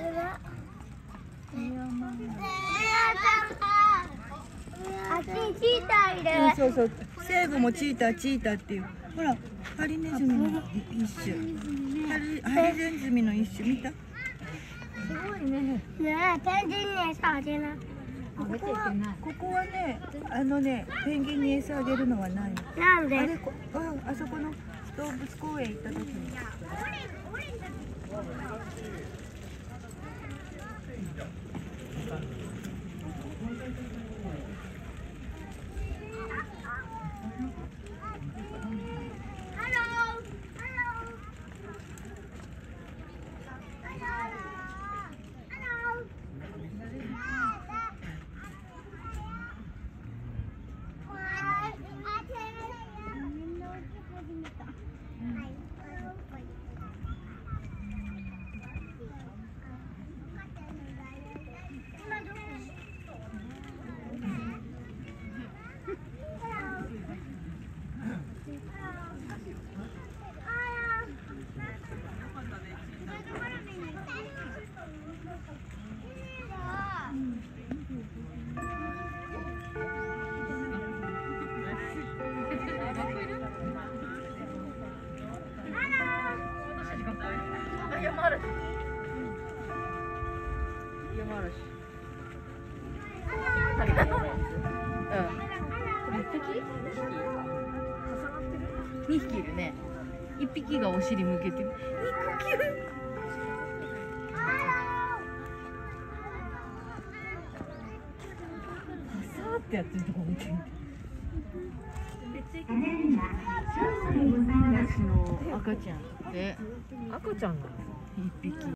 これはあっちにチーターいるそう。そう。西部もチーターチーターっていう。ほらハリネズミの一種ハリハリネズミの一種見たすごいねねペンギンに餌あげなあげちゃいけないここはねあのねペンギンに餌あげるのはないなんであれこああそこの動物公園行った時に山嵐うん。一匹二匹いるね。一匹がお尻向けて。る肉球さーってやってるとこ見て。赤ちゃん。で赤ちゃんなの？一匹